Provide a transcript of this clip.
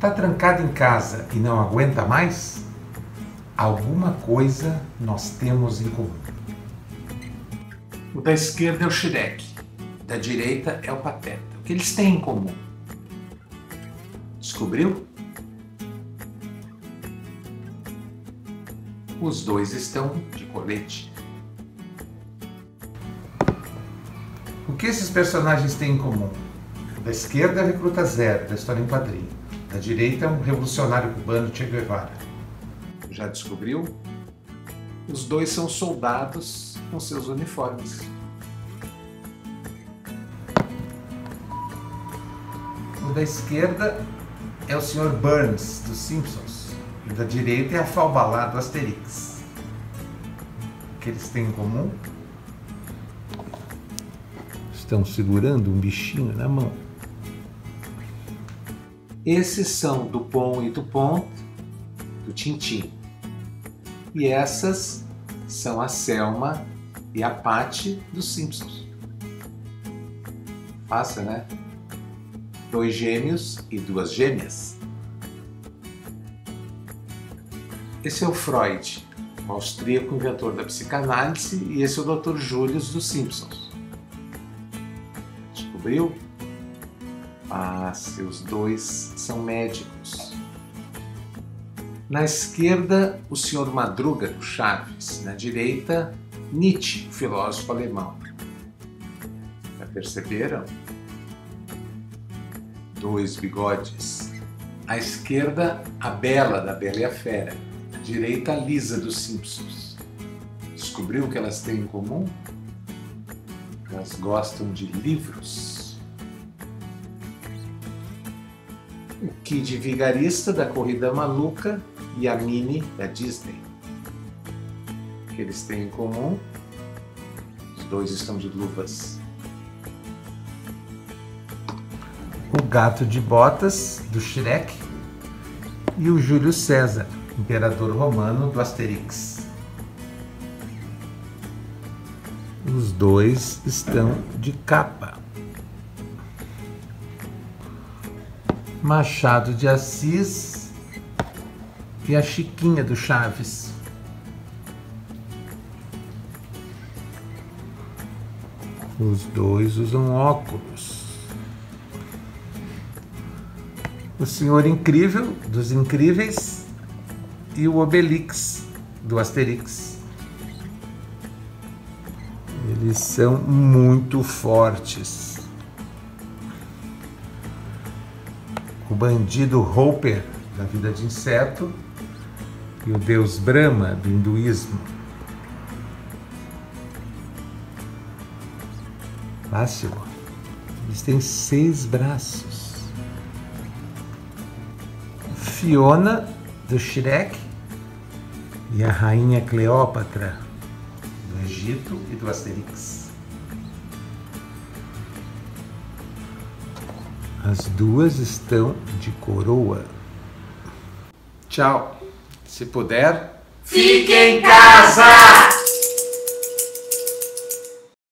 Está trancado em casa e não aguenta mais? Alguma coisa nós temos em comum. O da esquerda é o Shrek, da direita é o Pateta. O que eles têm em comum? Descobriu? Os dois estão de colete. O que esses personagens têm em comum? O da esquerda Recruta Zero, da história em quadrinho. Da direita é um revolucionário cubano, Che Guevara. Já descobriu? Os dois são soldados com seus uniformes. O da esquerda é o Sr. Burns, dos Simpsons. E o da direita é a Falbalá, do Asterix. O que eles têm em comum? Estão segurando um bichinho na mão. Esses são Dupont e Dupont, do Tintim. E essas são a Selma e a Patty dos Simpsons. Fácil, né? Dois gêmeos e duas gêmeas. Esse é o Freud, o austríaco inventor da psicanálise, e esse é o Dr. Julius dos Simpsons. Descobriu? Ah, seus dois são médicos. Na esquerda, o Sr. Madruga do Chaves. Na direita, Nietzsche, o filósofo alemão. Já perceberam? Dois bigodes. À esquerda, a Bela da Bela e a Fera. À direita, a Lisa dos Simpsons. Descobriu o que elas têm em comum? Elas gostam de livros. O Kid Vigarista da Corrida Maluca e a Minnie da Disney. O que eles têm em comum? Os dois estão de luvas. O Gato de Botas, do Shrek, e o Júlio César, imperador romano do Asterix. Os dois estão de capa. Machado de Assis e a Chiquinha do Chaves. Os dois usam óculos. O Senhor Incrível dos Incríveis e o Obelix do Asterix. Eles são muito fortes. O bandido Hopper da vida de inseto e o deus Brahma do hinduísmo. Fácil. Eles têm seis braços. Fiona do Shrek e a rainha Cleópatra do Egito e do Asterix. As duas estão de coroa. Tchau. Se puder, Fique em casa!